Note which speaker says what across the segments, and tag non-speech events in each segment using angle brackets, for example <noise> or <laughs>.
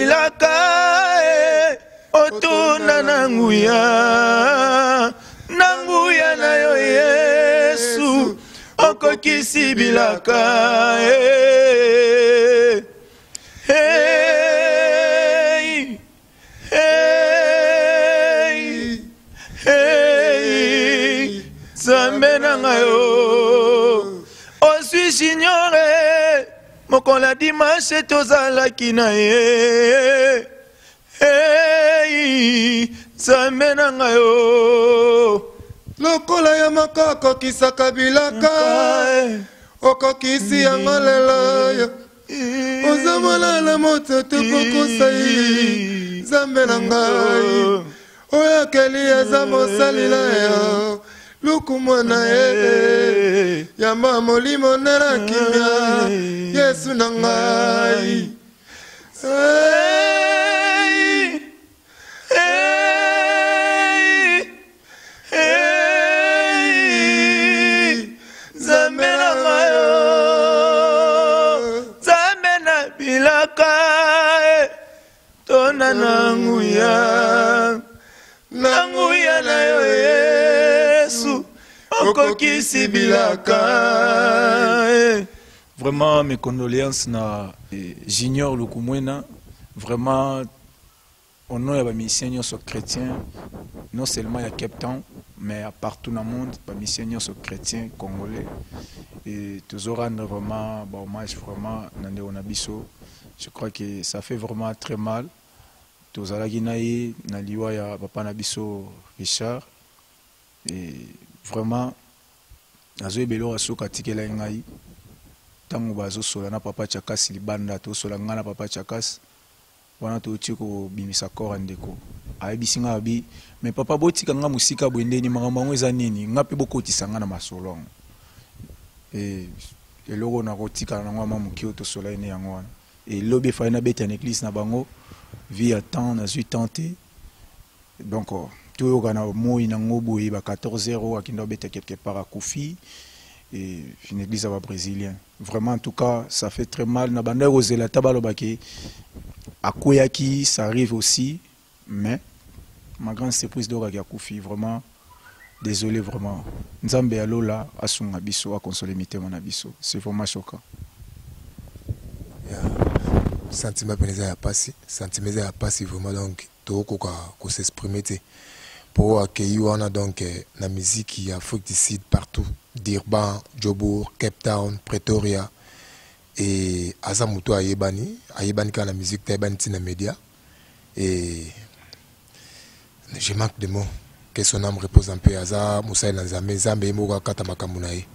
Speaker 1: na bilaka e otuna na nguya na nguya na yo yesu okokisi bilaka e mokola dimashe tozalaki na ye. Hey, nzambe na ngai o
Speaker 2: lokola ya maka okokisaka bilaka okokisi yango lelo oza na moto te pokosai nzambe na ngai oyo akeli aza mosali na yo lukumwa na ye eh, eh, eh. yamba molimo nala kimia yesu na ngai.
Speaker 1: Nananguya nanguya na yo ye vraiment mes condoléances na junior lukumwena vraiment au nom ya nyonso chrétien non seulement ya cape mais partout dans le monde nyonso chrétien congolais. Et vraiment vraiment je crois que ça fait vraiment très mal. Tozalaki na ye na ya papa na biso richard. Et vraiment nazoyeba eloko soki atikelaki ngai. Ntango bazosola na papa chakasi libanda tosola ngai na papa chakasi wana touti kobimisa kor ya ndeko. Ayebisi ngai abi me papa botika ngai mosika boye ndeni makambo yango eza nini? Ngai mpe bokotisa ngai na masolo yango e eloko nakotikala nango ama moki oyo tosola ene yango wana. Elobi efali nabeta na église na bango vi ya temps nazwi temps te. Donc toyoka na moi nango boye ba 14 heures oyo akenda obeta quelque part akufi et une église à brésilien. Vraiment en tout cas ça fait très mal. Na banda kozela ata balobaki akweyaki ça arrive aussi. Mais ma grande surprise dokaki akufi vraiment désolé vraiment. Nzambe alola asunga biso akonsole mitema na biso. C'est vraiment choquant.
Speaker 2: Sentiment mpena eza ya pasi sentiment eza ya pasi vraiment donc tokokoka kosexprime te mpo akei wana donc na miziki ya sud partout. Durban jobour cape town pretoria. E aza moto ayebani ayebani kaka na musique te ayebani ntina média e je manque de mots. Que son âme repose en paix aza mosali na nzambe nzambe ye moko akata makambo na ye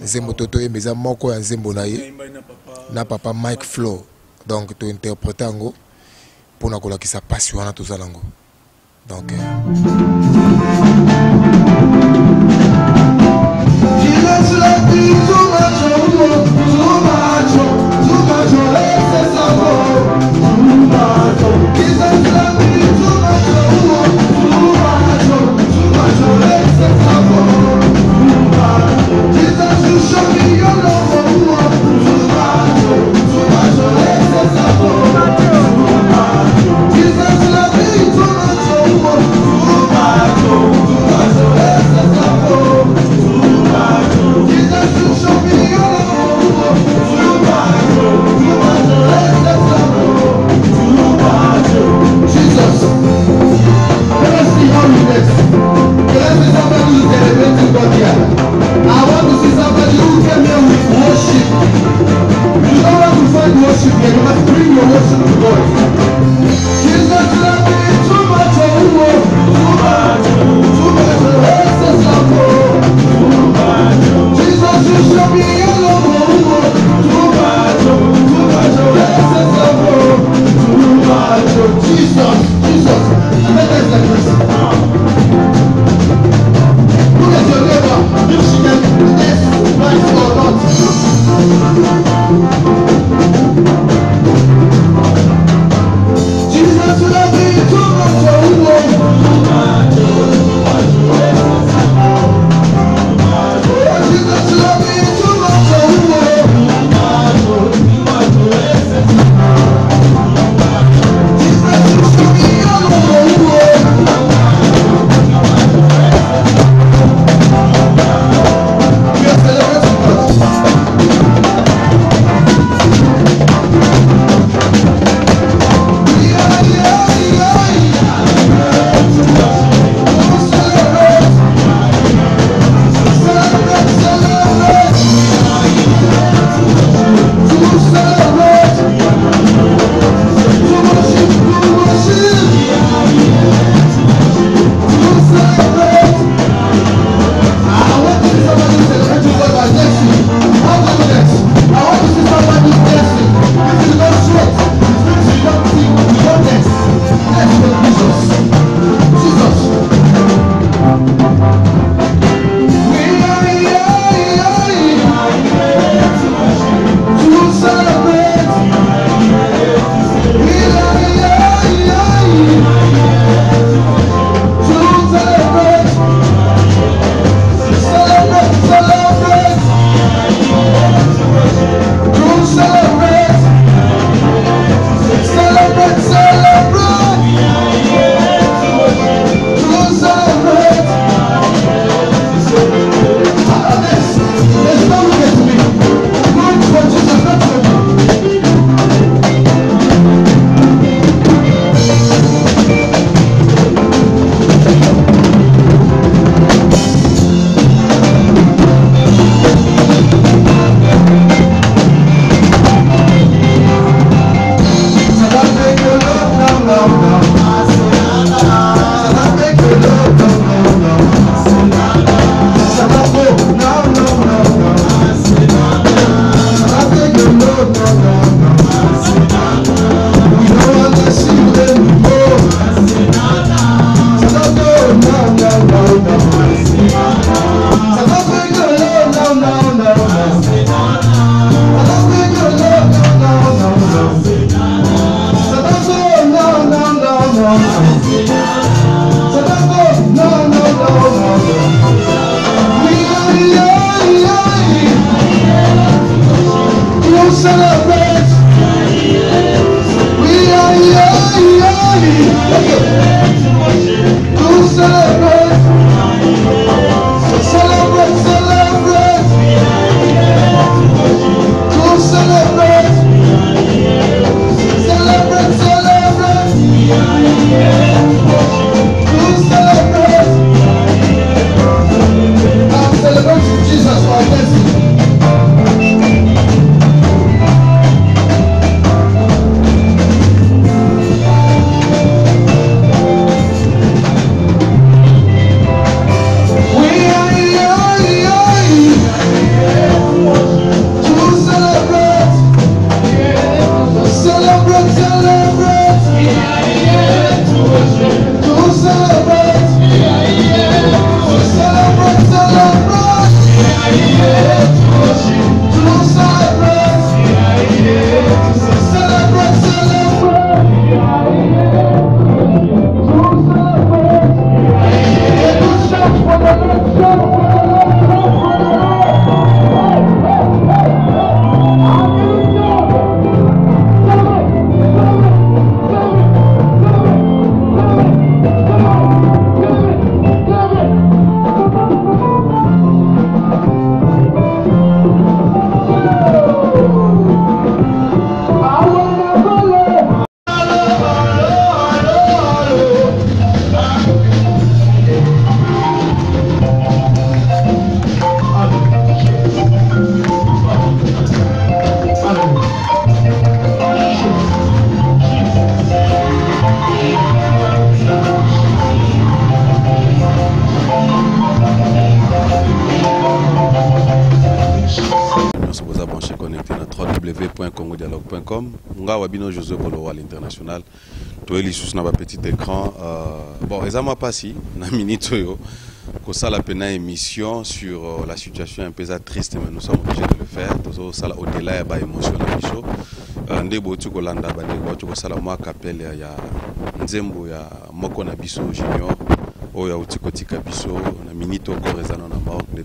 Speaker 2: nzembo to toyemba eza moko ya nzembo na ye na papa mike flo. Donc tointerprete yango mpona kolakisa mpasi wana toza nango
Speaker 3: Okay. Toye lisusu na bapetit écran euh, bon eza mwa mpasi <laughs> na minute oyo kosala pena émission sur euh, la situation un peu triste mais nous sommes obligés de le faire. Tozosala au-delà ya baémotion na biso euh, nde bouti kolanda bandeko bauti kosala mwa kapele ya, nzembo ya moko na biso junior oyo auti kotika biso na minute okoro eza na na maroc nde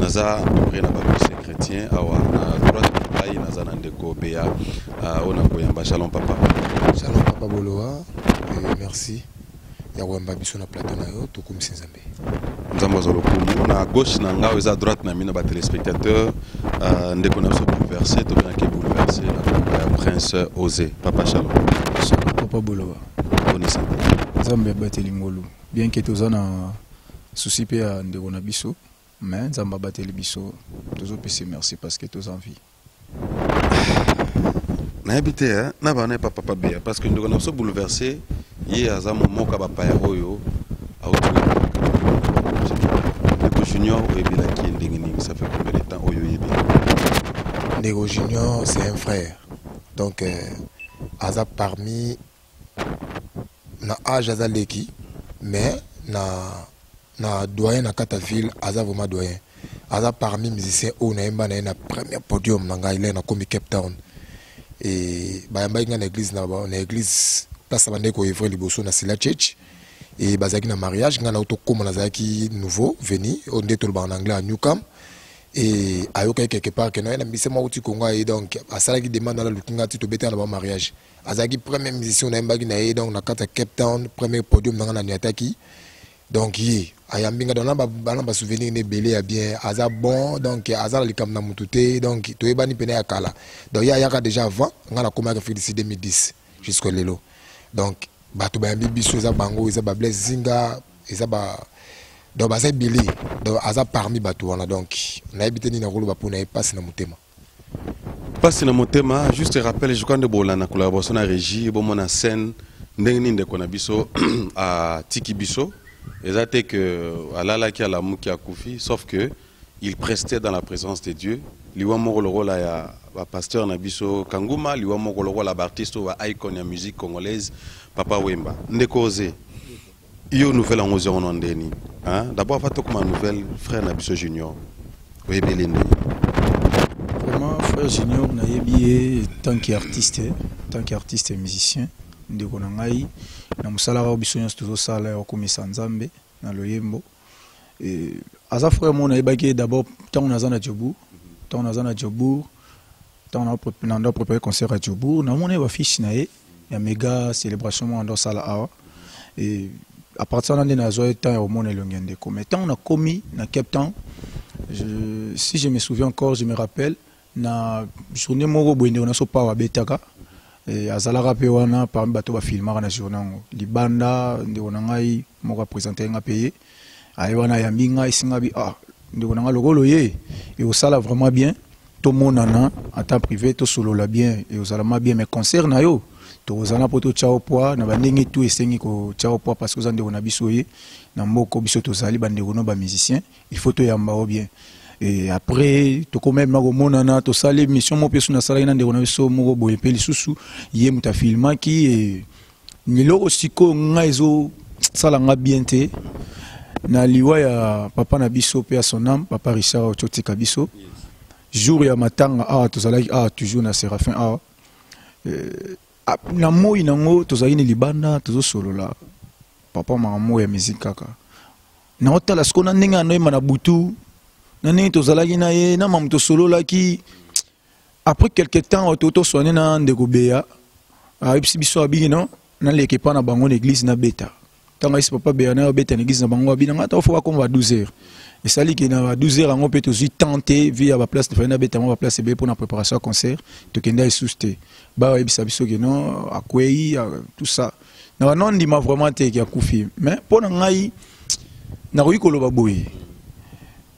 Speaker 3: naza apeprès na badossier chrétien awa na droite na ngai naza na ndeko beya uh, oyo na koyamba shalom papa.
Speaker 2: Shalom papa bolowa et merci. Ya koyamba biso na plateau na yo tokumisi nzambe.
Speaker 3: Nzambe azwa lokumu. Na gauche na ngai oyo eza droite na bino batelespectateur uh, ndeko na biso bouleversé tobengaki bouleversé na kombo ya prince osé. Papa shalom.
Speaker 1: Shalom papa boloba
Speaker 3: boni sante
Speaker 1: nzambe abateli ngolu bien ke toza na susi mpe ya ndeko na biso mais nzambe abateli biso tozopesa merci parce que toza en vie
Speaker 3: nayebi te eh, na bana epa papa beya parce que ndeko na biso bouleversé ye aza moko ya bapaya oyo ndeko junior oyebelaki ye ndenge nini ça fait combien de temps oyo oyebi
Speaker 2: ndeko junior c'est un frère. Donc euh, aza parmi na âge aza leki mais na na doyen na kati ya ville aza vraiment doyen. Aza parmi musicien oyo nayemba na ye na premier podium na ngai le nakomi cape town. E bayambaki ngai na église na, na église place bandeki koevre liboso na sila church. E bazalaki na mariage ngai nauti okóma nazalaki nouveau veni oyo nde tolobaka na anglais ya newcam. E ayokaki quelque part ke na ye na mbise moko ti kongo aye donc asalaki demande ala luki nga ti tobetaka na bamariage azalaki premier musicien nayembaki na ye donc na kati ya cape town premier podium na nga na niataki donc ye ayambi nga donc na ba- bana basouvenir ne ebele ya bien. Aza bon donc aza na likambo na motu te donc toyebani pene ya kala. Donc ye ayaka déjà avant nga nakomaki afrique d'ici 2010 jusqu'au lelo. Donc bato bayambi biso eza bango eza bablaise zinga eza ba donc baza ebele. Donc aza parmi bato wana. Donc nayebi te nini nakoloba mpona ye mpasi na motema.
Speaker 3: Mpasi na motema juste rappel je crois nde bolanda collaboration na régie bomona scène ndenge nini ndeko na biso <clears throat> atiki biso te que alalaki alamuki akufi sauf que il prestait dans la présence de dieu. Liwa moko lokola ya bapasteur na biso kanguma liwa moko lokola baartiste oyo baicon ya musique congolaise papa wemba. Ndeko oze yo nouvelle yango ozwa wana ndeni hein? d'abord afa tokoma nouvelle frère na biso junior oyebeli ndeni
Speaker 1: vraiment frère junior nayebi ye tant qu'artiste tant qu'artiste et musicien ndeko na ngai na mosala kaka biso nyonso tozosala ya kokomisa nzambe na loyembo. Eh, aza frère mo nayebaki ye d'abord ntango naza na jobour ntango naza na jobour ntango na prépare concert ya jobour namona ye bafiche na ye ya méga célébration moko ndo osala awa. Et à partir wana nde nazwa ye temps ya komona elongi ya ndeko ntango nakomi na cape town si je me souviens encore je me rappelle na journée moko boye ndeko naso pawa abetaka e, azalaka mpe wana parmi bato bafilmaka na journée yango. Libanda ndeko na ngai moko apresente nga mpe ye. Aye wana ayambi ngai esinga bi ah ndeko na ngai lokolo ye eosala vraiment bien. Tomonana en temps privé tosolola bien eozalama bien. Mais concert na yo tokozala mpo totya o poa na bandenge tu esengi kotya o poa parce que oza ndeko na biso ye. Na mboka biso tozali bandeko no bamusicien il faut toyamba o bien et après tokomema komonana tosali émission moko mpe so nasalaki na ndeko na biso moko boye mpe lisusu ye moto afilmaki e eloko sikoyo ngai ezosala nga bien te. Na liwa ya papa na biso mpe ya sonam papa richard oyo totika biso. Jour ya matanga awa tozalaki awa toujours na séraphin awa. Ah, na moi nango tozalaki na libanda tozosolola. Papa makamoko ya musike kaka. Naotala siko na ndenge anoyemba na butu na ndenge tozalaki na ye na mamu tosololaki. Après quelque temps oto toswane na ndeko beya. Ayebisi biso abiki no na bango na église nabeta ntango ayesi papa bernard abeta na église na bango abina ngai ata fo bakoma ba 12 heures. Esali na ba 12 heures yango mpe tozwi temps te vi ya baplace tofali nabeta yango baplace ebele mpona préparation ya concert tokende lisusu te bayebisa biso ke non? Akwei tout ça. Na bano ndima vraiment te ke akufi mais na ngai nakoki koloba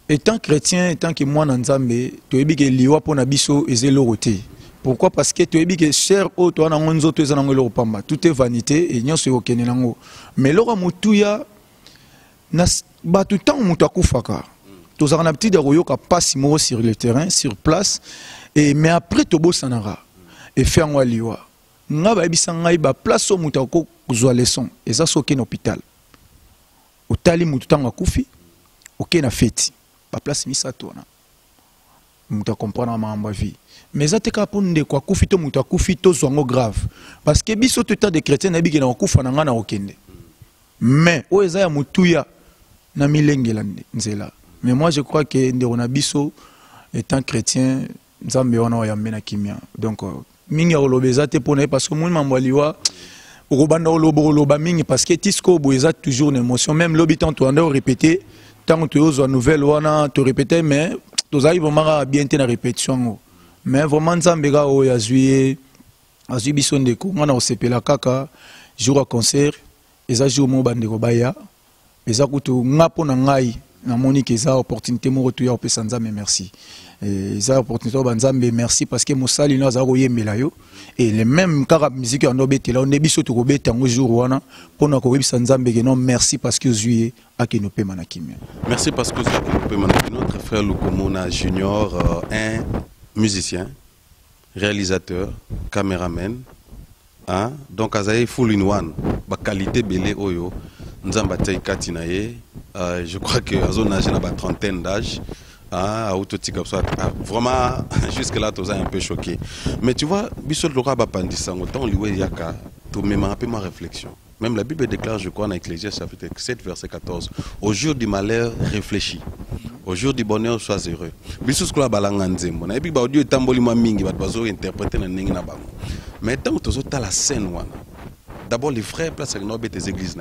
Speaker 1: étant chrétien étant ke mwana nzambe toyebi ke liwa mpo na biso eza pourquoi? Parce que toyebi ke cher oyo toza nango nzoto eza nango eloko pamba tout est vanité e nyonso ekokende nango. Mais eloko ya na na ya sur le terrain sur place et mais après tobosanaka. Efe yango aliwa ngai bayebisa ngai baplace leson eza so okende hôpital. Otali moto ntango akufi okende na feti baplace misato wana. Moto akomprendre makambo ya vie. Mais eza te kaka mpo ndeko akufi to moto akufi grave. Parce que biso to etat de chrétien nayebi ke na kokufa na ngai na kokende mais oyo eza ya motuya na milengela nzela. Mais moi je crois que ndeko na biso étant chrétien nzambe wana oyo yambe na kimia. Donc euh, mingi ya koloba eza te mpo parce que moni mambo ya liwa okobanda koloba koloba mingi parce que tisiko boye eza toujours na émotion. Même lobi ntango toanda korépété ntango toyozwa nouvelle wana torépété mais tozalaki vraiment kaka bien te na répétition mais vraiment nzambe kaka oyo azwi azwi kosepela kaka jour ya concert eza jour moko bandeko baya eza kutu nga mpo na ngai opportunité merci Eh, eza opportunité oyo banzambe merci parce que mosali no azala koyembela yo et le même kaka musike yando obetela yo nde biso tokobeta yango jour wana mpona koyebisa nzambe ke non merci parce que ozwi ye akende opema na kimia
Speaker 3: Merci parce que vous avez notre frère Lukomona Junior, euh, un musicien, réalisateur, caméraman. Hein? Donc, Azaï full in one. Ba qualité belé oyo. Nzamba tei kati na. Euh, je crois que Azo nage na ba trentaine d'âge. Hein, à Autoti comme ça. Ah, Vraiment, <laughs> jusque là, tu un peu choqué. Mais tu vois, Bissot Lora Bapandisango, tant liwe yaka, tu me un peu ma réflexion. Même la Bible déclare, je crois, dans Ecclésiaste chapitre 7, verset 14, Au jour du malheur, réfléchis. Au jour du bonheur, sois heureux. Biso skola balanga nzembo. Na ebi ba audio etamboli ma mingi bat bazo interpréter na ndenge na bango. Mais tant que tozo la scène. D'abord les frères place avec nos des églises.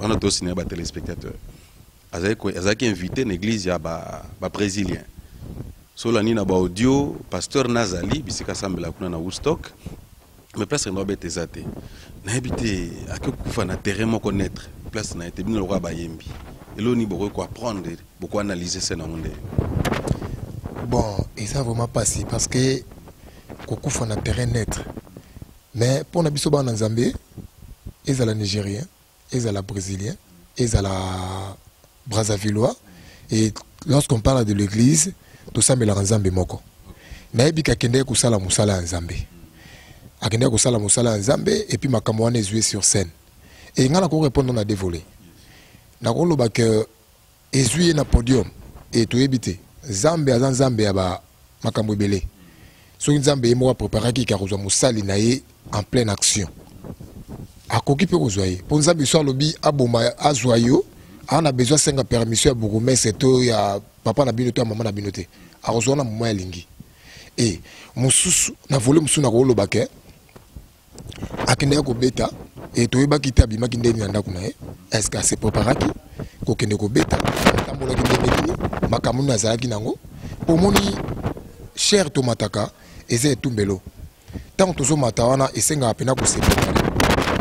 Speaker 3: On a tous signé téléspectateurs. Azaki invité na église ya ba ba brésilien. Solani na ba audio pasteur Nazali bisika sambela kuna na Woodstock. mais place na babete eza te. Nayebi te akokufa na terrain moko naître. Place na ye te bino lokola bayembi. Eloni bokoki koapprendre bokoanalyse se nango nde.
Speaker 2: Bon eza vraiment pasi parce que kokufa na terrain netre mais mpo na biso bana nzambe ezala nigérien ezala brésilien ezala brazzavillois et lorsqu'on parle de l'église tosambelaka nzambe moko. Nayebika akendeki kosala mosala ya nzambe. Akendeki kosala mosala ya nzambe epuis makambo wana ezwi sur scène. E ngai nakoki répondre na dévolé. Nakoloba ke ezwi ye na podium e toyebi te nzambe aza nzambe ya ba makambo ebele. Soki nzambe ye moko apreparaki ke akozwa mosali na ye en pleine action. Akoki mpe kozwa ye. Mpo nzambe so alobi aboma azwa yo aza na besoin asenga permission ya bourgmestre to ya papa na bino to ya mama na bino te. Akozwa na moma alingi e mosusu na vole mosusu nakoloba ke akendeki kobeta e toyebaki te abimaki ndeni na ndako na ye. Estce ase preparaki kokende kobeta. Atambolaki ndenge nini makambo nini azalaki nango. Mpo omoni chere tomataka eza etumbelo. Ntango tozomata wana esengaka mpena kosepelale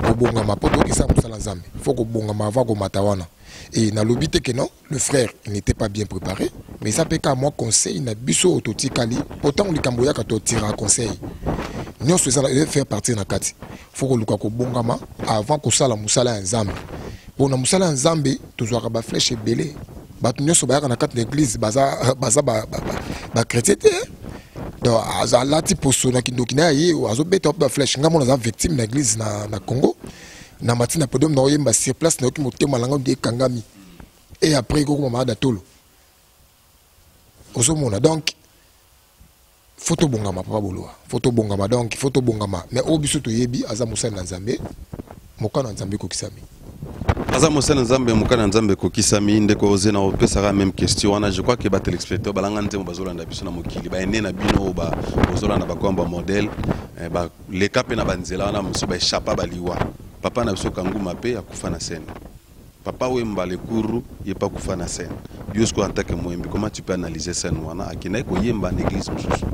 Speaker 2: kobongama mpo tokisa mosala nzambe. Fo kobongama avant komata wana e nalobi te ke non le frère il n'était pas bien préparé. Mais eza mpe kaka mwa conseil na biso oyo totikali. Mpo ntango likambo oyaka totiraka conseil nyonso eza eza faire partir na kati fo koluka kobongama avant kosala mosala ya nzambe mpo na mosala ya nzambe tozwaka baflèche ebele bato nyonso na kati na église baza bachrétien te donc aza alati poso na kindoki na ye azobeta mpe baflèche ngai mona aza victime na église na, congo mati na podium na oyemba sur place nayoki motema langa ndi ekangami e après ekokoma mayada tolo. Ozomona. Donc fo tobongama papa bolowa fo tobongama donc fo tobongama mais oyo biso toyebi aza mosali na nzambe. Mokano ya nzambe ekokisami
Speaker 3: aza mosala nzambe mokana nzambe ekokisami ndeko oze na opesaka même question. Wana je crois ke batelespectateur balanga nzembo bazolanda biso na mokili. Baene na bino oyo bozolanda bakomba modele eh, baleka mpe na banzela wana mosusu baeshapa baliwa papa na biso kanguma mpe akufa na scène. Papa wemba lekuru ye pa kufa na scène. Yosko en tant que moyembi. Comment tu peux analyser scène wana akendaki koyemba na église mosusu.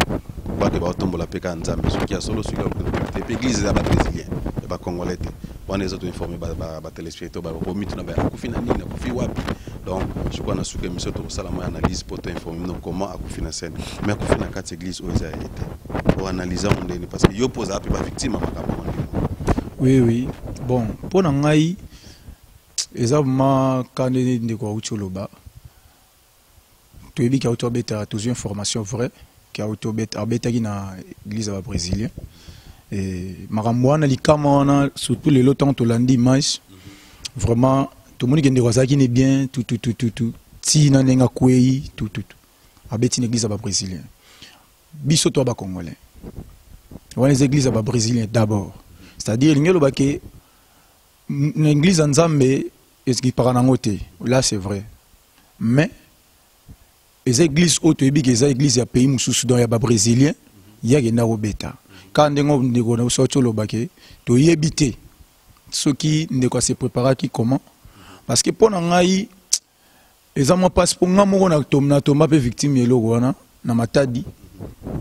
Speaker 3: Bake baotombola mpe kaka nzambe. Soki ya solo soki te mpe église eza babrésilien ya bacongolais te. Wana eza toinforme batelespectateur bakomituna akufi na nini? Akufi wapi? Donc sikoyo na suka émission tokosala mwa analyse mpo toinforme no comment akufi na scène. Mais akufi na kati église oyo eza ya ye te oanalyse yango ndeni parce que yo mpo ozala mpe bavictime ya makambo wana
Speaker 1: oui oui. Bon mpo na ngai eza ma ka nde ndeko auti oloba. Toyebi ki auti abeta tozwi information vrai ki auti abetaki na église ya babrésilien makambo wana likama wana surtout lelo ntango tolandi image vraiment tomoni ke ndeko azalaki ne bien tututututu ntina ndenge akwei tututu abeti na église ya babrésilien biso to bacongolais wana eza église ya d'abord c'est-à-dire elingi eloba ke na église ya nzambe ekipaka nango te. Là c'est vrai. Mais eza église oyo toyebi ke eza église ya pays mosusu donc ya babrésilien ye akenda kobeta. Kaka ndenge ndeko na biso oti oloba ke toyebi te soki ndeko ase préparaki comment. Parce que mpo na ngai eza mwa mpasi mpo ngai moko na tomba mpe victime ya eloko wana na matadi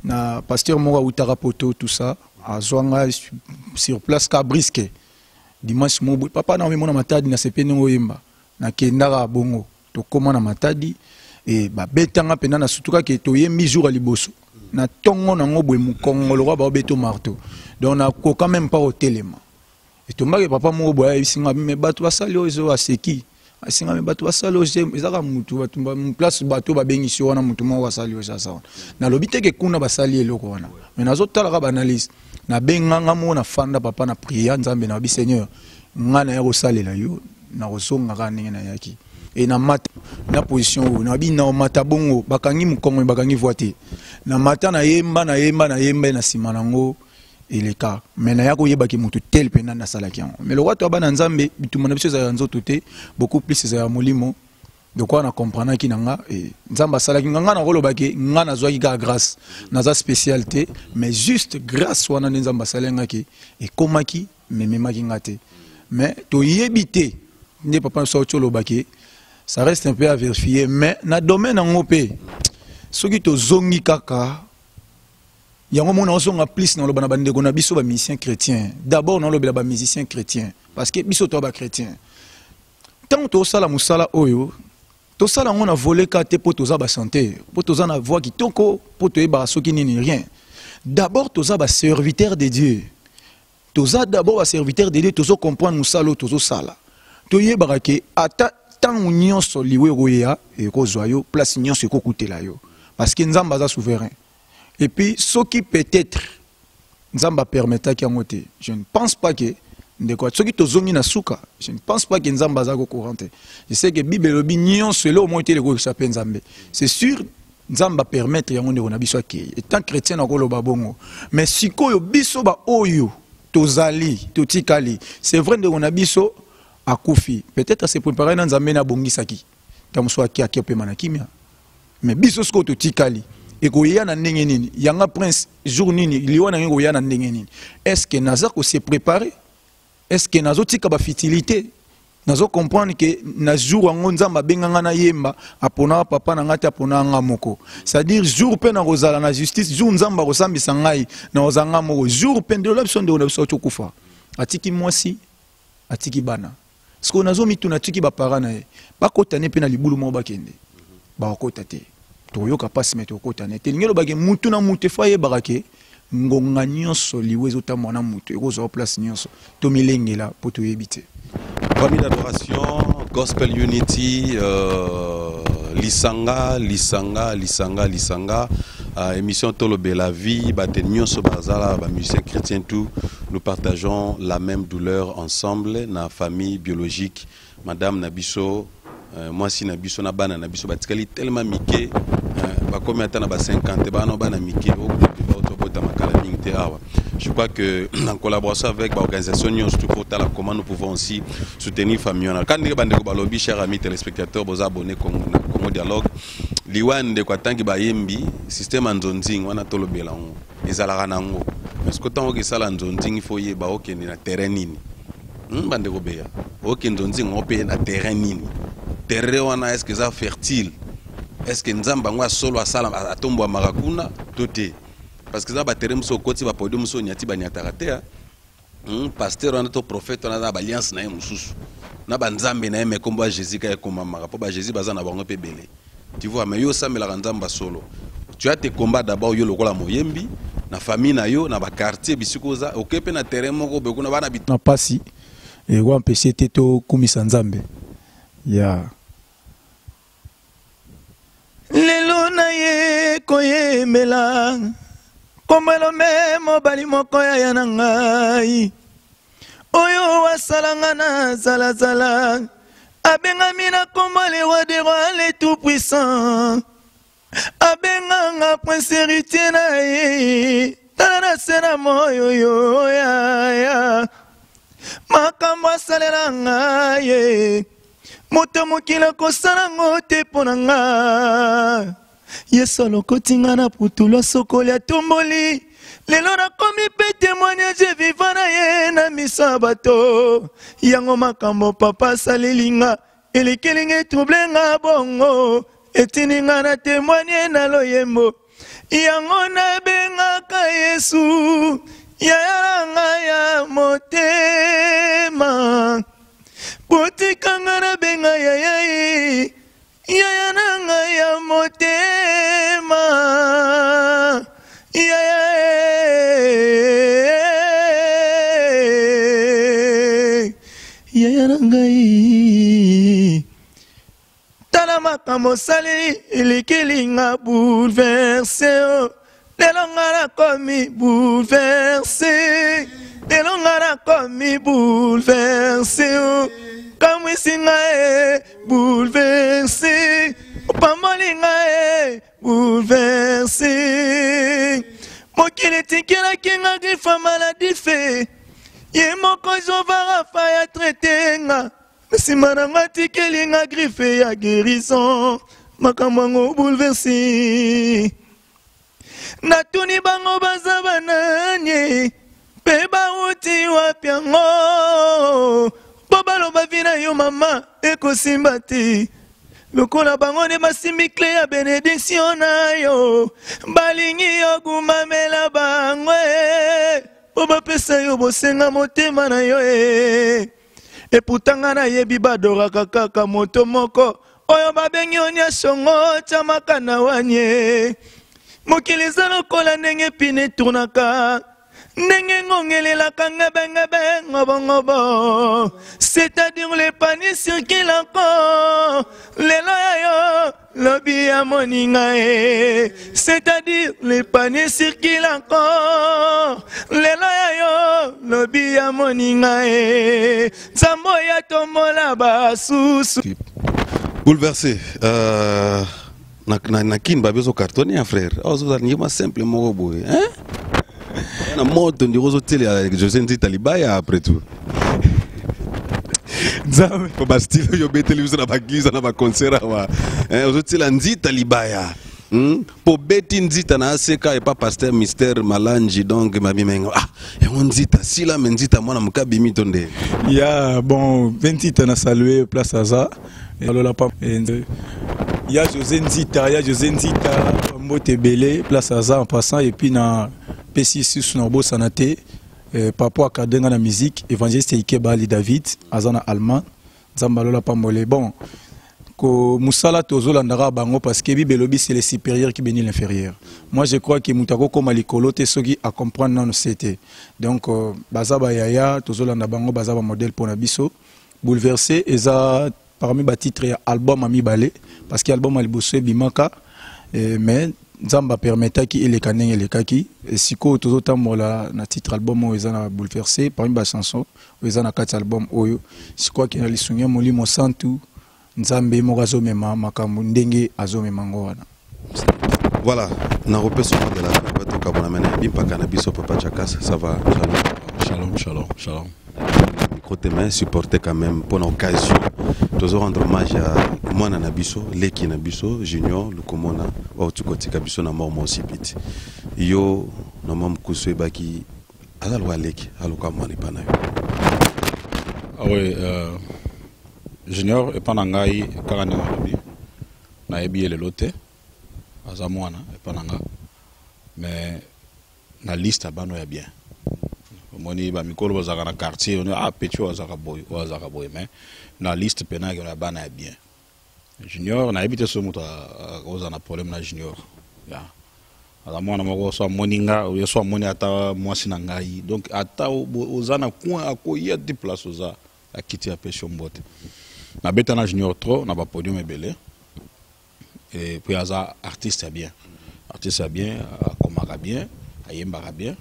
Speaker 1: na pasteur moko autaka poto tout ça azwa ngai sur place ka briske dimanche moko boye papa na omemona matadi na sepe ndenge oyemba nakendaka bongo. Tokóma na matadi e babetanga mpena na sutu kaka toyembi jour ya liboso. Na ntongo nango boye mokongo lokwa baobeta marteau. Donc nakoka meme mpa kotelema etombaki papa moko boye ayebisinga me bato basali oyo ezo aseki asinga me bato basali oyo ezaka mutu place bato babengisi wana mutu moko asali oyo sasa wana. Nalobi teke kuna basali eloko wana. Me nazotalaka baanalyse nabenganga moko nafanda papa na priya nzambe na babi seigneur ngai naya kosalela yo nakozonga kaka ndenge nayaki. E na mata na position oyo nabi na omata bongo bakangi mokongo bakangi voi te na mata nayemba nayemba nayemba na nsima nango eleka me naya koyebaki motu tel mpena nasalaki yango. Me lokwa to abana nzambe bitumba na biso ezala ya nzoto te beaucoup plus ezala ya molimo dokwa na comprendraki na nga e, nzambe asalaki nga nga nakolobaki nga nazwaki kaka grâce. Naza spécial te mais juste grâce wana nde nzambe asalengaki ekomaki mememaki nga te. Mais toyebi te nde papa biso auti olobaki ça reste un peu à vérifier. Mais na domaine yango mpe soki tozongi kaka yango mona ozonga plus na oloba na bandeko na biso bamusicien chrétien d'abord na olobela bamusicien chrétien parce que biso toya bachrétien ntango tosala mosala oyo tosala yango na vole ka te mpo basante mpo na voi kitoko mpo toyebaka soki nini rien. D'abord toza baserviteur de dieu. Toza d'abord baserviteur de dieu tozocomprendre mosala oyo tozosala. Toyebaka ke ata ntango nyonso liwe ekoya ekozwa yo place nyonso ekokutela yo. Parce que souverain et puis soki peut-être nzambe apermetaki yango te je ne pense pas que ndeko soki tozongi na suka je ne pense pas que nzambe aza kocourant te je sais que bible elobi nyonso eloko moko te lekokisa mpe nzambe. C'est sûr nzambe apermettre yango ndeko na biso akei etant chrétien nakoloba bongo mais sikoyo biso baoyo tozali c'est vrai ndeko na biso akufi. Peut-être ase préparé na nzambe nabongisaki ntango mosusu aki opema na kimia. Mais biso sikoyo totikali ekoya na ndenge nini? Yanga prince jour nini? Liwa na ngai koya na ndenge nini? Est ce que naza kose préparé? Est ce que nazotika bafutilité nazocomprendre ke na jour yango nzambe abenganga nayemba aponaka papa na ngai te aponaka nga moko. C'est-à-dire jour mpe nakozala na justice jour nzambe akosambisa ngai nakozala nga moko. Jour mpe ndelola biso ndeko na biso ati okufa. Atiki mwasi atiki bana. Sikoyo nazomituna atiki bapara na ye. Bakota ne mpe na libulu moko bakende. Bakokota te tokoyoka mpasi me tokokota ne te elingi elobaki mutu na mutu efo ayebaka ke ngonga nyonso liwe ezotambola na mutu ekozwa place nyonso. Tomilengela mpo toyebi te.
Speaker 3: Famille d'adoration gospel unity euh, lisanga lisanga lisanga lisanga euh, émission tolobela vie bato nyonso bazala bamusicien chrétien tout. Nous partageons la même douleur ensemble na famille biologique madame na biso euh, mwasi na biso na bana na biso batikali tellement mike euh, bakomi ata na ba 50 bana bana mike tobota makala mingi te awa. Je crois que <clears throat> en collaboration avec l'organisation Nyon pour tala comment nous pouvons aussi soutenir famille wana. Quand ndenge bandeko balobi cher ami téléspectateur boza abonné Congo, Congo dialogue liwa ndeko atangi bayembi système ya nzonzing wana tolobela yango ezalaka nango mais siko ntango okesala nzonzing ifo oyeba okende na terrain nini? Hmm, bandeko beya. Okende onzinga ope na terrain nini terrain wana est ce que eza fertile? Est ce que nzambe yango asolo asala atombwamaka kuna to te parce que eza baterrain mosusu okoti baprodui mosusu onyati baniataka te. Hmm, paster wana to prophète wana aza na baliance na ye mosusu. Na banzambe na ye me nkombo ya jésus ka ekomamaka mpo bajésus baza na bango mpe ebele. Tu vois mais yo osambelaka nzambe solo. Tu as te combat d'abord yo lokola moyembi na famille na yo na baquartier bisika oza oke mpe na terrain moko boye kuna bana
Speaker 4: na pasi eko ampeshe ete tokumisa nzambe. Ya
Speaker 1: lelo na ye koyembela komwelome mobali moko yaya na ngai. Oyo asalanga na zalazala. Abengami na kombo le roi de roi le tout puissant abenganga prince héritier na ye. Tala na se na moyoyo yaya makambo asalela ngai ye moto mokili akosala ngo te mpo na nga. Yesu alokoti nga na putulu asokoli atomboli lelo nakomi mpe témoignage viva na ye na miso ya bato. Yango makambo papa asaleli nga. Elekeli nga etrouble nga bongo. Etindi nga na témoigne na loyembo. Yango nabengaka yesu. Yaya na ngai ya motema botikanga nabenga yaya ye yaya na ngai ya motema. Yaya ye yaya na ngai. Tala makambo osali elikeli nga bouleverse o lelo nga nakomi bouleverse lelo nga nakomi bouleverse o kamwisi nga e bouleverse. Opamboli nga e bouleverse. Mokili tikelaki nga grifa maladi fe. Ye moko ezovara fa ya traite nga. Nsima na nga tikeli nga grife ya guérison. Makambo yango bouleverse. Natuni bango baza banani. Mpe bauti wapi yango mpo baloba vi na yo mama ekosimba te lokola bango nde basimbi kle ya benediktio na yo. Balingi yo gumamela bango e mpo bapesa yo bosenga motema na yo e. Eputanga nayebi badoraka kaka moto moko. Oyo babengi yo nyasongo tyamaka na wanie mokili eza lokola ndenge pine eturnaka ndenge ngongelelaka ngebengebe ngobongobo c'est-à-dire le panier circule encore lelo ya yo lobi ya moninga e c'est-à-dire le panier circule encore lelo ya yo lobi ya moninga e nzambe oya tombola basusu
Speaker 3: bouleversé euh, na, na, na kini babi ozokartone ya frère ozozala ngema simple moko boye hein? <laughs> na moto ndiko ozotelela josé nzita libaya après tout. <laughs> Nzambe. Bastile oyo obeteli biso na baglize na baconcert awa. Hein, ozotiela nzita libaya Hmm? po beti nzita na aseka epa paster mystère malangi donc mabimenga ah yango nzita sila me nzita mwana moka bimi to nde
Speaker 4: ya bon 28 na salue place aza. Alola pa eh, ya josé nzita ya josé nzita mbote ebele place aza en passant epuis na pesi susu na kobosana te eh, papa akade nga na musique évangéliste ikeba ali david aza na allemand nzambe alola pambole bon mosala tozolandaka bango parce que bible elobi c'est le supérieur qui bénit l'inférieur. Moi je crois que moto akokóma likolo te soki acomprendre nano se te donc euh, baza bayaya tozolanda bango baza bamodele mpona biso. Bouleversé eza parmi batitre ya album ya mibale parce que album ya liboso ebimaka mais nzambe apermetaki eleka ndenge elekaki. Sikoyo tozotambola na titre album oyo eza na bouleversé parmi bachanson oyo eza na kati album oyo. Sikoaki na lisungi ya molimo santu nzambe moko azomema makambo ndenge azomema ngo wana.
Speaker 3: Voilà nakopesa mwa de la batokabona mene bimpaka na biso papa chakas ça va?
Speaker 5: Shalom, shalom, shalom.
Speaker 3: micro tema supporte quand même mpona occasion tozo rendre hommage ya mwana na biso leki na biso junior lukomona bauti kotika biso na mort mosi piti yo na mwa mokusu oyebaki aza loka leki aloka mwana epa na yo
Speaker 5: Ah oui, euh, junior epa na ngai kaka ndenge alobi nayebi ye lelo te aza mwana epa na nga. Mais na liste ya bana oyo ya bien. Omoni bamikolo bazalaka na quartier oni ah peti oyo azalaka boye oyo azalaka boye mais na liste mpena yakeno ya bana ya bien. Junior nayebi te so moto akozala na problème na junior. Ya. Aza mwana moko so amoni nga oyo so amoni ata mwasi na ngai. Donc ata oza na coin akoya te place oza akiti apesi yo mbote nabeta na junior trop na bapodium ebele. Puis aza artiste ya bien. Artiste ya bien akomaka bien ayembaka bien.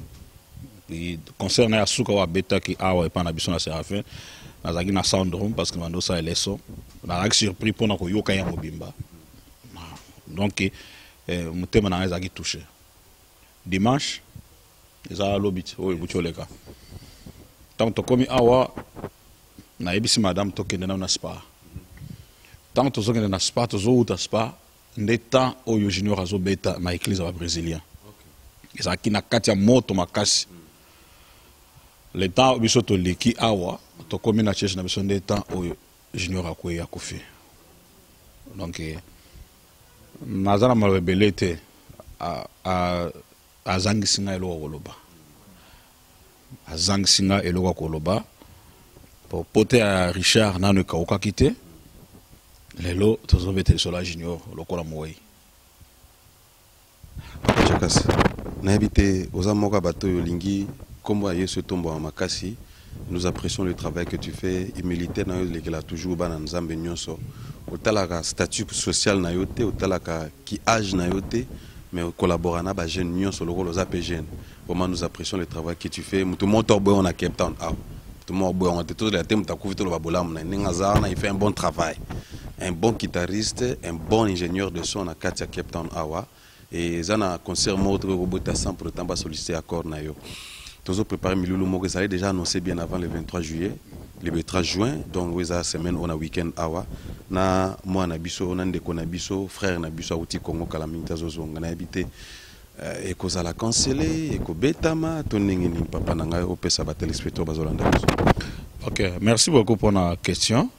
Speaker 5: Puis concert na ye asuka oyo abetaki awa epai na biso na serafin nazalaki na soundroom parce que na bando osala eleso nazalaki surpris mpona koyoka ye mobimba. Donc eh, motema na ngai ezalaki touche dimanche eza lobi ti oyo ekuti oleka. Ntango tokómi awa nayebisi madame tokende nano na spa. Ntango tozokende na spa tozowuta spa nde temps oyo junior azobeta na église ya babrésilien ezalaki na kati ya moto makasi. Le temps biso toleki awa tokómi na church na biso nde temps oyo junior akwei akufi. Donc eh, naza na maloba ebele te a- a- azangisi nga eloko ya koloba. Azangisi nga eloko ya koloba pote ya richard nano ekawukaki te lelo tozobeta lisolo ya junior lokola mowei
Speaker 3: chakasi nayebi te oza moko ya bato oyo olingi nkombo ya yesu etombama makasi. Nous apprécions le travail que tu fais humilité na yo elekela toujours bana nzambe nyonso. Otalaka statut social na yo te otalaka ki age na yo te mais okolabora na bajeune nyonso lokola oza mpe jeune. Vraiment nous apprécions le travail que tu fais. Moto moko toboyongo na cape town. Awa moko boyongo te tozolela te moto akufi toloba bolamu un bon travail. Un bon guitariste un bon ingénieur de son na kati ya cape town awa. Et eza na concert moko tokoki kobota 100 pour temps basollicite accord na yo. Tozo préparer milulu moko ezali déjà annoncé bien avant le 23 juillet le 23 juin. Donc oyo eza semaine oyo na weekend awa. Na mwana na biso na ndeko na biso frère na biso awuti congo kala mingi te azozonga ekozala cancele ekobetama to ndenge nini papa na ngai opesa batelespectateur bazolanda biso.
Speaker 5: Ok merci beaucoup mpona question.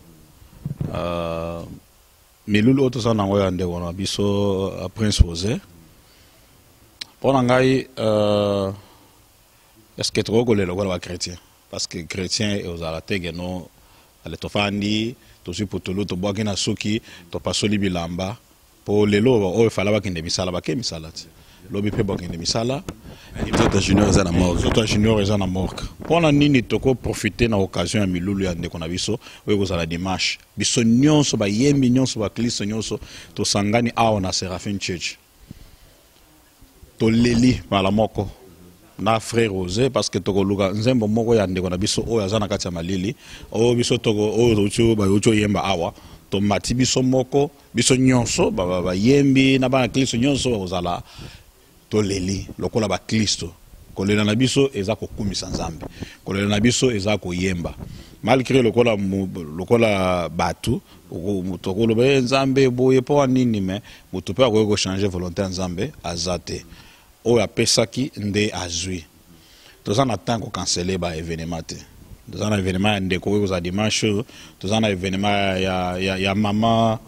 Speaker 5: Uh, milulu oyo toza nango ya ndeko na biso uh, prince ose mpo na ngai uh, estce tokoki kolela lokola bachrétien parce que chrétien ozala te geno ale tofandi tozwi putulu tobwaki na suki topasoli bilamba. Mpo lelo oyo efala bakende misala bake misala te lobi mpe bakende misala.
Speaker 3: Nzoto junior eza na morgue.
Speaker 5: Nzoto junior eza na morgue. Mpona nini tokoprofite na occasion ya milulu ya ndeko na biso? Oyo ekozala dimanche. Biso nyonso bayembi nyonso baklisto nyonso tosangani awa na seraphin church. Toleli mbala moko. Na frère ose parce que tokoluka nzembo moko ya ndeko na biso oyo aza na kati ya malili. Oyo biso toko oyo bayuti oyemba awa. Tomati biso moko biso nyonso ba- ba- bayembi na bana kristo nyonso bakozala toleli lokola baklisto kolela na biso eza kokumisa nzambe. Kolela na biso eza koyemba. Malgré lokola, lokola bato oko- tokoloba "Eh, nzambe boye mpo wa nini me? Moto mpe akoki kochange volonté ya nzambe aza te. Oyo apesaki nde azwi. Toza na temps kokansele ba événement te toza na événement ya ndeko oyo kozala dimanche toza na événement ya, ya, ya, mama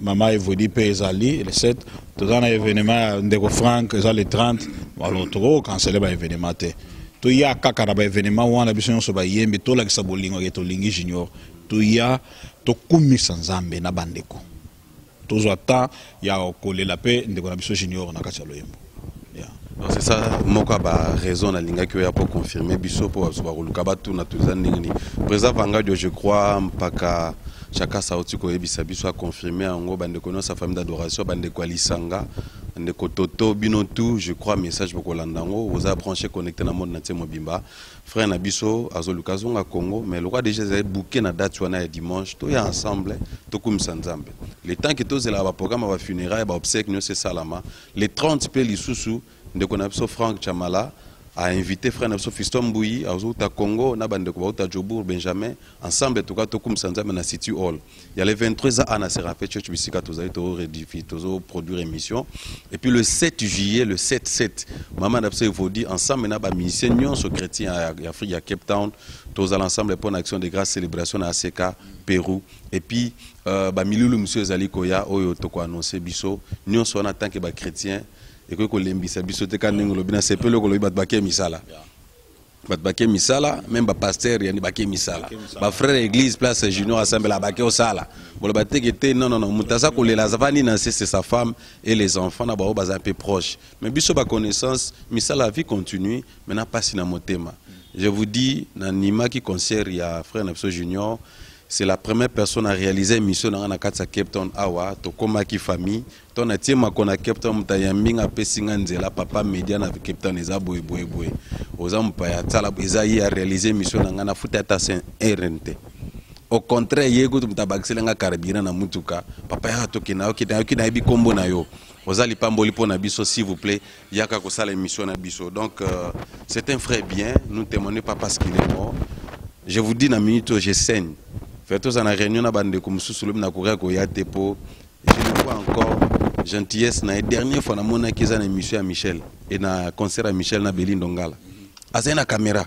Speaker 5: mama evodi mpe ezali le 7 toza na événement ya ndeko frank eza le 30 alors tokoki kokansele ba événement te. Toya kaka na ba événement wana biso nyonso bayembi tolakisa bolingo ke tolingi junior. Toya tokumisa nzambe na bandeko tozwa temps ya kolela mpe ndeko na biso junior na kati ya loyembo
Speaker 3: c'est ça moko ya baraison nalingaki oyo mpo confirme biso mpo baso bakoluka batuna toza ndenge nini. Président vangadio je crois mpaka chaka sauti koyebisa biso aconfirme yango bandeko nyonso ya famille d'adoration bandeko ya lisanga bandeko toto bino tout je crois message bokolanda yango oza branché connecté na monde na tie mobimba. Frère na biso azoluka azonga congo mais lokwa déjà ezali bouke na date wana ya dimanche toya ensemble tokumisa nzambe le temps ke tozelaka baprogramme ya bafunéraille baobsèque nyonso esalama le 30 mpe lisusu ndeko na biso frank chamala a invité frère na biso fiston mbuyi azouta congo na bandeko bauta jobour benjamin. Ensemble toka tokumisa nzambe na city hall. Ya le 23 eza ana serafe church bisika tozali toredifie tozoproduire émission. Et puis le 7 juillet le 7 7 mama na biso evodi ensemble na bamusicien nyonso chrétien ya afrique ya cape town tozala ensemble mpo na action de grâce célébration na ack pérou. Et puis euh, bamilulu mosusu ezali koya oyo tokoannonce biso nyonso wana tanke bachrétien ekoki kolembisa biso te ka ndenge olobi na sepele kolobi bato bakie misala. Bato bakie misala même bapaster yani bakie misala. Bafrère église place junior assemblea bakie osala. Boloba teke te non non non moto aza kolela azavandi na se c'est sa femme et les enfants na bango baza un peu proche. Mais biso baconnaissance misala la vie continue maintenant mpasi na motema. Je vous dis nanimaki concert ya frère na biso junior c'est la première personne à réaliser mission na nga na kati ya cape town awa. Tokomaki famille. To natie mako na cape town moto ayambi nga apesi nga nzela papa média na cape town eza boye oza mopaya tsala eza ye aréalise mission na nga nafuta ata se rn te au contraire ye kutu moto abakiseli nga carburant na mutuka. Papa yaka tokenda yoki nayebi nkombo na yo oza lipamboli mpo na biso s'il vous plaît. Yaka kosala émission na biso. Donc euh, c'est un frère bien. Nous témoignons pas parce qu'il est mort je vous dis na minute je saigne fait toza na réunion na bandeko mosusu lobi nakokia koya te mpo je le vois encore gentillesse na ye dernière fois namonaki eza na émission ya michel e na concert ya michel na belindo ngala azali na caméra.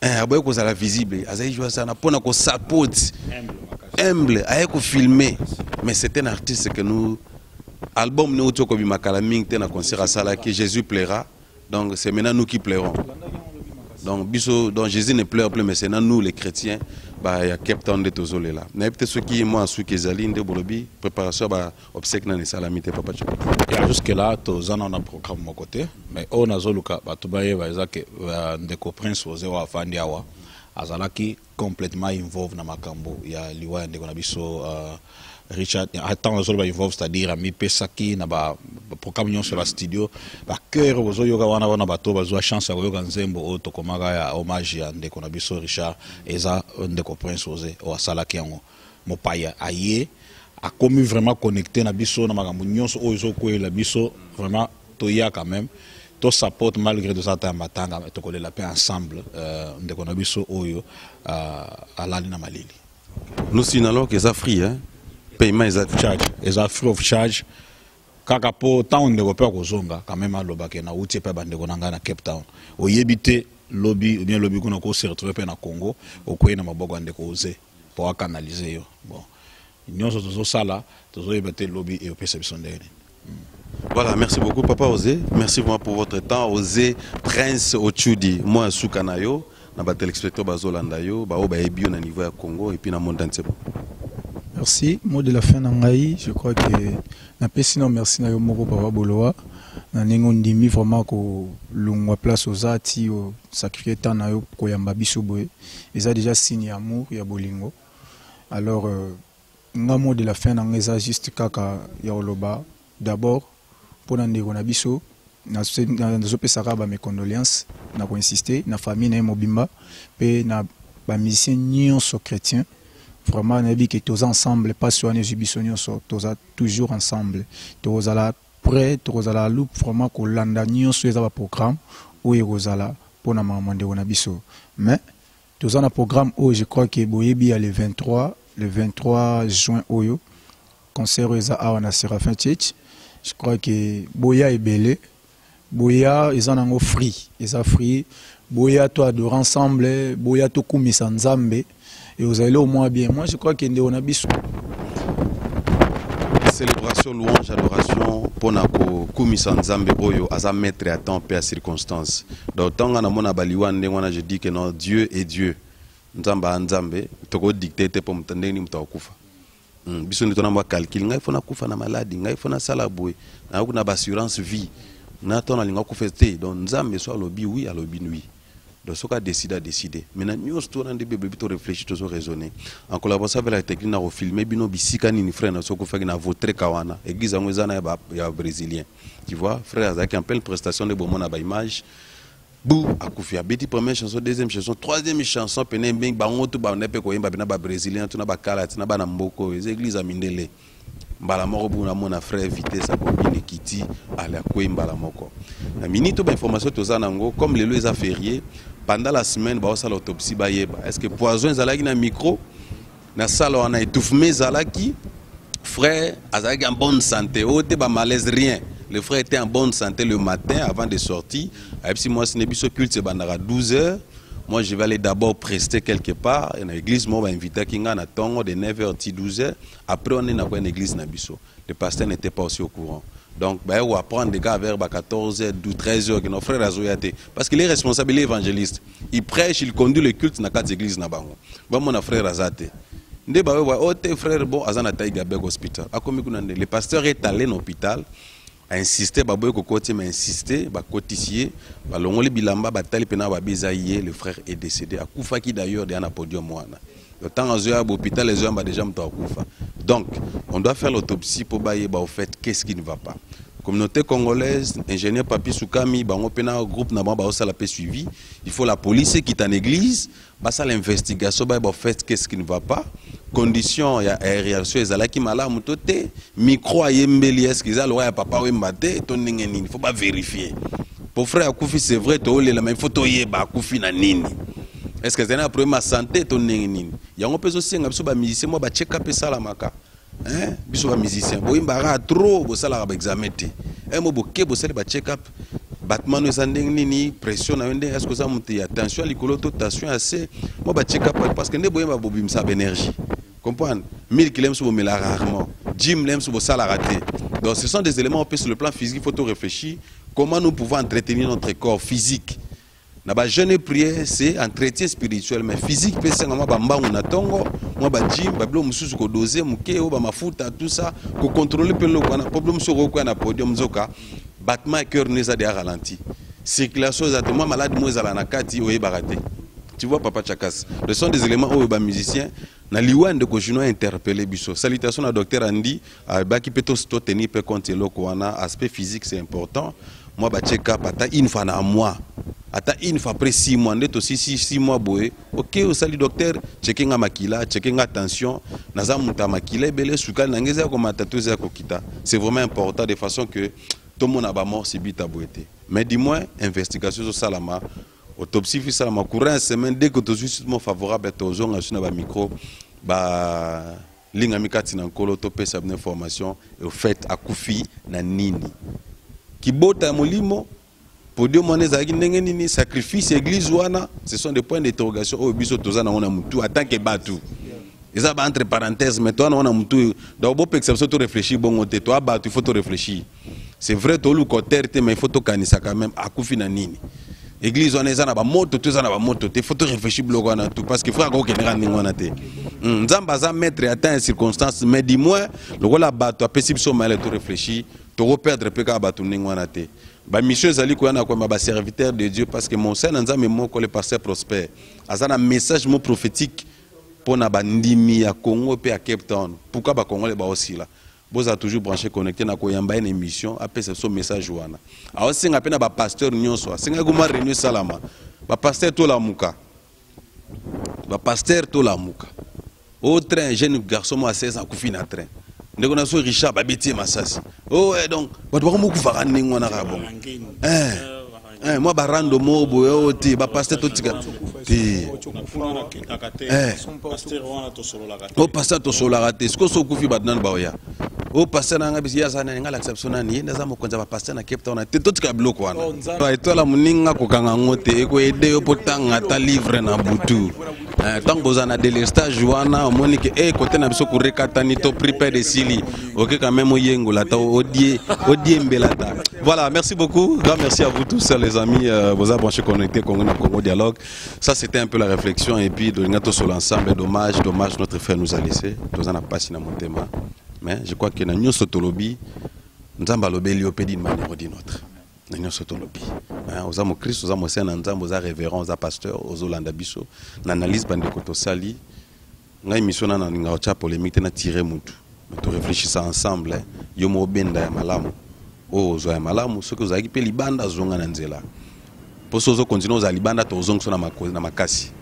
Speaker 3: Eh, aboyi kozala visible. Azali joa sana mpona kosapoti humble aye kofilme mais c'est un artiste que nous album ne outi okobima kala mingi te na concert asalaki jésus plaira. Donc c'est maintenant nous qui plairons donc biso donc jésus ne pleure plus mais c'est nous les chrétiens ba ya cape town nde tozolela nayebi te soki mwa suki ezali nde bolobi préparation ya baobsèque nani esalami te papa Tchoko.
Speaker 5: ya jusque là toza na na programme moko te mais oyo nazoluka bato bayeba eza ke uh, ndeko prince oze oyo afandi awa azalaki complètement involve na makambo ya liwa ndeko na biso uh, richard ntango nazoloba involve c'est-à-dire amipesaki na baprogramme nyonso ya bastudio bacœur bozoyoka wana wana bato chance ya koyoka nzembo oyo tokomaka ya hommage ya ndeko na biso richard eza ndeko prince oze oyo asalaki yango mopaya aye akomi vraiment connecté na biso na makambo nyonso oyo ezokweyela biso vraiment toya quand même. Tosapote malgré toza ata ya matanga tokolela mpe ensemble euh, ndeko na biso oyo uh, malili.
Speaker 3: Nous signalons que hein? Paiement eza
Speaker 5: charge. Eza free of charge. Kaka mpo ntango ndeko mpe akozonga quand même alobake nauti mpe bandeko na ngai na cape town. Oyebi te lobi obien lobi kuna kosi retrouve mpe na congo okwei na maboko ya ndeko oze mpo akanalize yo. Bon. Nyonso tozosala tozoyeba te lobi eyopesa biso ndenge. Nini
Speaker 3: Voilà, merci beaucoup Papa Osé. Merci vraiment pour votre temps. Osé Prince Ochudi, moi Soukanayo, na ba téléspectateurs bazolanda yo, ba o ba ebio na niveau ya Congo et puis na monde entier.
Speaker 1: Merci. Mot de la fin na ngai je crois que napesi no merci na yo moko papa bolowa na ndenge ondimi vraiment kolongwa place oza ti osacrifie temps na yo koyamba biso boye. Eza déjà signe ya amour ya bolingo. Alors euh, nga mot de la fin na ngai eza juste kaka ya koloba d'abord mpona ndeko na biso nazo- na- nazopesaka bamécondoléance na koinsiste na famille na mobimba mpe na bamusicien nyonso chrétien vraiment nayebi ke toza ensemble mpasi wana ezwi biso nyonso toza toujours ensemble. Tokozala prêt tokozala loup vraiment kolanda nyonso eza baprogramme oyo ekozala mpona makambo ndeko na biso mais toza na programme oyo je crois ke boyebi ya le 23 le 23 juin oyo concert oyo eza awa na séraphin church je crois ke boya ebele boya eza nango free eza free boya to adore ensemble. Boya tokumisa nzambe et ozali au moins bien. Moi je crois que ndeko na biso.
Speaker 3: Célébration, louange, adoration mpona kokumisa nzambe oyo aza maître ya temps mpe ya circonstance donc ntango namona baliwa ndenge wana je dis que non dieu est dieu. Nzambe aya nzambe tokodikte te mpo ndenge nini moto akokufa Mm, biso nde tona mwa calcule ngai fo nakufa na maladi ngai fo nasala boye. Nayoki na baassurance vie. Na to nalinga akufa te. Donc nzambe so alobi wi alobi oui donc soki adécide adécide maintenant nyonso tona nde bebebi toréfléchir tozoraisonner en collaboration avec la technique na kofilme bino bisika nini frère na so okufaki na votreka wana église yango eza na ya brésilien. Tu vois frère azalaki en pleine prestation nde bomona baimage bu akufi abeti première chanson deuxième chanson troisième chanson pene mingi bango to banda mpe koyemba mpena babrésilien to na bakala ti na bana mboka oyo eza église ya mindele. Mbala moko boye namona frère vitesse akobine kiti ale akwei mbala moko. Na minute oyo bainformation toza nango comme lelo eza férié pendant la semaine baosala autopsie bayeba est ce que poison ezalaki na micro? Na sala wana étouffement ezalaki? Frère azalaki en bonne santé. Oyo te bamalaise rien. Le frère était en bonne santé le matin avant de sortir. Ayebisi mwasi ne biso culte ebandaka 12 heures. Moi je vais aller d'abord prester quelque part. Na église moko bainvitaki nga na ntongo de 9 heures ti 12 heures. Après on est na kwa na église na le pasteur n'était pas aussi au courant donc baye des gars vers ba 14 heures 12 13 heures que nos frères azoya parce qu'il est responsable il est évangéliste il prêche il conduit le culte na kati église na bango. Bamona frère aza te nde bayoba o te frère bon aza na hospital. Nde le pasteur est allé na hôpital ainsiste baboyi kokoti ma insiste bakotisi ye balongoli bilamba batali mpena babi eza ye le frère est décédé. Akufaki d'ailleurs deya na podium wana ntango azoya bahôpital ezoyamba déjà moto akufa donc on doit faire l'autopsie mpo bayeba au fait qu'est-ce qui ne va pas. Communauté congolaise ingénieur papi sukami bango mpena groupe na bango baosala mpe suivi. Il faut la police ekita na église. Basala investigation bayeba au fait qu'est-ce qui ne va pas. Condition ya aération ezalaki malamu to te micro ayembeli eske eza loka ya papa oyemba te to ndenge nini faut bavérifie po frère akufi c'est vrai toolela mais il faut toyeba akufi na nini est ce que ezali na problème ya santé to ndenge nini? Yango mpe ezosenga biso bamusicien mwa bacheka mpe esalamaka Hein? biso bamusicien boyimbaka trop bosalaka baexamen te. E mo boke bosali bacheck up. Batemano eza ndenge nini? Pression na yo ndenge estce oza moto ya tension ya likolo to tension ya se? Mo bacheck up parce que nde boyemba bobimisa baénergie comprendre? Mille kilo mosusu bomela rarement. Gym le mosusu bosalaka te. Donc ce sont des éléments mpe sur le plan physique faut to réfléchir. Comment nous pouvons entretenir notre corps physique? Na bajeune prière c'est entretien spirituel mais physique mpe esenga mwa bambangu na ntongo mwa bajim babilo mosusu kodose moke oyo bamafuta tout ça kocontrole mpe loko wana. Po bilo mosusu okokwya na podium nzoka battement ya cœur no eza deya ralenti. Circulation eza te mwa maladi mo ezala na kati oyebaka te. Tu vois papa chakas ce sont des éléments oyo bamusicien na liwa ndeko juno interpellé biso. Salutation na docteur andi ayebaki mpe totenir mpe compte eloko wana aspect physique c'est important mwa bacheck up ata une fois na mois. Ata une fois après six mois nde tosisi six mois boye ok osali docteur. Cheke nga makila cheke nga tension naza moto ya makila ebele sukali komata to eza ya c'est vraiment important de façon que tomona bamort sibita boye te. Mais du moins investigation ezosalama autopsie fisalama courant ya semaine dès que tozwi sutement favorable tozonga su na bamicro balingami kati na nkolo topesa bino information au fait akufi na nini kibota ya molimo podium wana ezalaki ndenge nini sacrifice église wana ce sont des points d'interrogation oyo biso toza nango na tant que bato eza ba entre parenthèse mais towana wana mutu donc bopekisa biso to réfléchir bongo te toa bato il faut to réfléchir c'est vrai toluka terre te mais faut tokanisa quand même akufi na nini. Église wana eza na bamoto to eza na bamoto te faut to réfléchir biloko wana tout parce que frère akokendeka ndenge wana te. Nzambe aza maître ya temps ya circonstance mais du moins lokola bato apesi biso mayele to réfléchir tokoperdre mpe kaka bato ndenge wana te. Bamission ezali koya na koyamba baserviteur de dieu parce que monseigne na nzambe moko le pasteur prosper aza na message mo prophétique mpo na bandimi ya congo mpe ya cape town. Pourquoi bakongole baosila bozala toujours branché connecté na koyamba ye na émission apesa biso message wana. Aosenga mpe na bapasteur nyonso asengaki kuma réunion esalama. Bapasteur tolamuka bapasteur tolamuka o train jeune garçon mo a 16 akufi na train ndeko na so richard babeti ye masasi. O eh, donc bato bakomokufaka ndenge wana kaka bongo. Eh, eh, mwa barando mo boye oyo te bapaster totika. Te o paster tosololaka te. Sikoyo so okufi bato nani baoya. O paster nanga biso ye aza nani nga alakisa biso nani? Ye nde aza mokonzi ya bapaster na cape town te. Totika biloko wana. Etola moninga kokanga yango te. Ekoyede yo mpo tanga ata livre na butu ntango bozala na delestage wana omoni ke e kote na oyengola ta odie odiembela ta. Voilà merci beaucoup. Grand merci à vous tous les amis euh, avez branché connecté Congo na Dialogue. Ça c'était un peu la réflexion et puis de tout sur l'ensemble dommage dommage notre frère nous a laissé. Tous en a passé na motema. Mais je crois que na nyonso tolobi nzambe alobeli yo mpe d'une manière ou d'une autre na nyonso tolobi. Oza mokristo oza mosene na nzambe oza révérend oza pasteur ozolanda biso. Na analyse bandeko tosali ngai mission na nalinga otya polémique te na tire mutu. Me toréfléchissa ensemble yo mo obenda ya malamu. Oyo ozwa ya malamu soki ozalaki mpe libanda zonga na nzela. Mpo so ozokontinue ozala libanda to ozongiso na makasi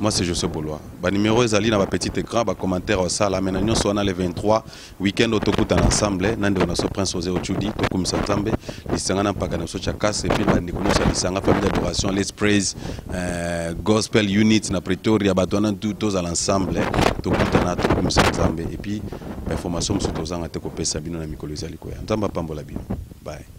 Speaker 3: moi c'est josé bolois. Banimero ezali na bapetit écran bacommentaire osala me na nyonso wana le 23 weekend oyo tokutana ensemble na ndeko na so prince ose ochudi tokumisa nzambe lisanga na mpaka na biso tya kasi epui bandeko nyonso ya lisanga famille d'adoration les praise euh, gospel unit na pretoria. Bato wana tu tozala ensemble tokutana tokumisa nzambe. Epui bainformation mosusu tozanga te kopesa bino na mikolo ezali koya. Nzambe apambola bye